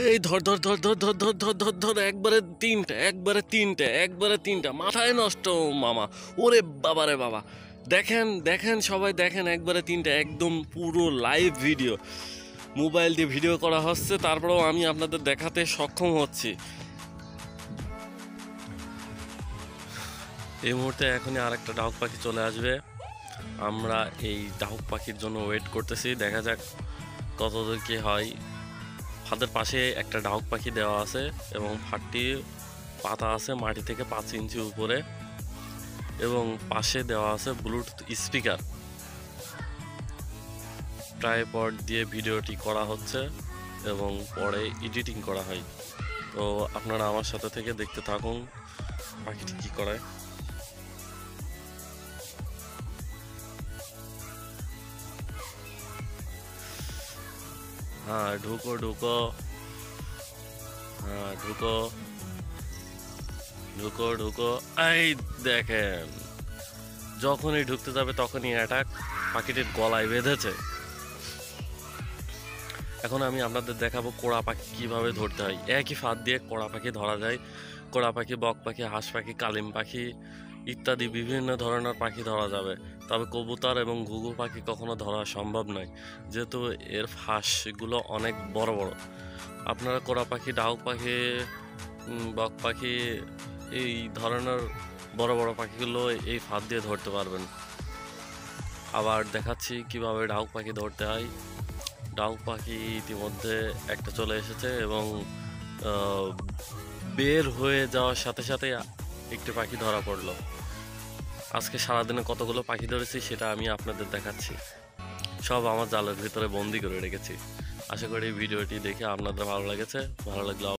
এই ধর ধর ধর ধর ধর ধর ধর ধর ধর, একবারে তিনটা একবারে তিনটা একবারে তিনটা, মাথায় নষ্ট মামা, ওরে বাবা রে বাবা। দেখেন দেখেন সবাই, দেখেন একবারে তিনটা, একদম পুরো লাইভ ভিডিও মোবাইল দিয়ে ভিডিও করা হচ্ছে, তারপরেও আমি আপনাদের দেখাতে সক্ষম হচ্ছি। এই মুহূর্তে এখনই আরেকটা ডাউক পাখি চলে আসবে। আমরা এই ডাউক পাখির জন্য ওয়েট করতেছি, দেখা যাক কত দূর কি হয়। ফাঁদের পাশে একটা ডাউক পাখি দেওয়া আছে এবং ফাটটি পাতা আছে মাটি থেকে পাঁচ ইঞ্চি উপরে এবং পাশে দেওয়া আছে ব্লুটুথ স্পিকার ট্রাইপড দিয়ে ভিডিওটি করা হচ্ছে এবং পরে এডিটিং করা হয়। তো আপনারা আমার সাথে থেকে দেখতে থাকুন পাখিটি কি করে। হ্যাঁ ঢুকো ঢুকো। হ্যাঁ ঢুকো। ঢুকো ঢুকো। এই দেখেন, যখনই ঢুকতে যাবে তখনই অ্যাটাক পাখিটির গলায় বেঁধেছে। এখন আমি আপনাদের দেখাবো কোড়া পাখি কীভাবে ধরতে হয়। একই ফাঁদ দিয়ে কোড়া পাখি ধরা যায়। কোড়া পাখি, বক পাখি, হাঁস পাখি, কালিম পাখি ইত্যাদি বিভিন্ন ধরনের পাখি ধরা যাবে। তবে কবুতর এবং ঘুঘু পাখি কখনো ধরা সম্ভব নয়, যেহেতু এর ফাঁসগুলো অনেক বড় বড়। আপনারা কোড়া পাখি, ডাউক পাখি বক পাখি, এই ধরনের বড় বড় পাখিগুলো এই ফাঁদ দিয়ে ধরতে পারবেন। আবার দেখাচ্ছি কীভাবে ডাউক পাখি ধরতে হয়। ডাউক পাখি ইতিমধ্যে একটা চলে এসেছে এবং বের হয়ে যাওয়ার সাথে সাথে একটি পাখি ধরা পড়ল। আজকে সারাদিনে কতগুলো পাখি ধরেছি সেটা আমি আপনাদের দেখাচ্ছি। সব আমার জালের ভিতরে বন্দি করে রেখেছি। আশা করি ভিডিওটি দেখে আপনাদের ভালো লেগেছে। ভালো লাগলে